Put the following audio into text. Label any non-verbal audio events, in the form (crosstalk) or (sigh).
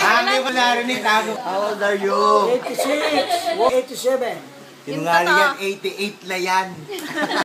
Ah, hindi ko narinig. Tago. How old are you? 86, 87. Sinungaling yan, 88 na yan. (laughs)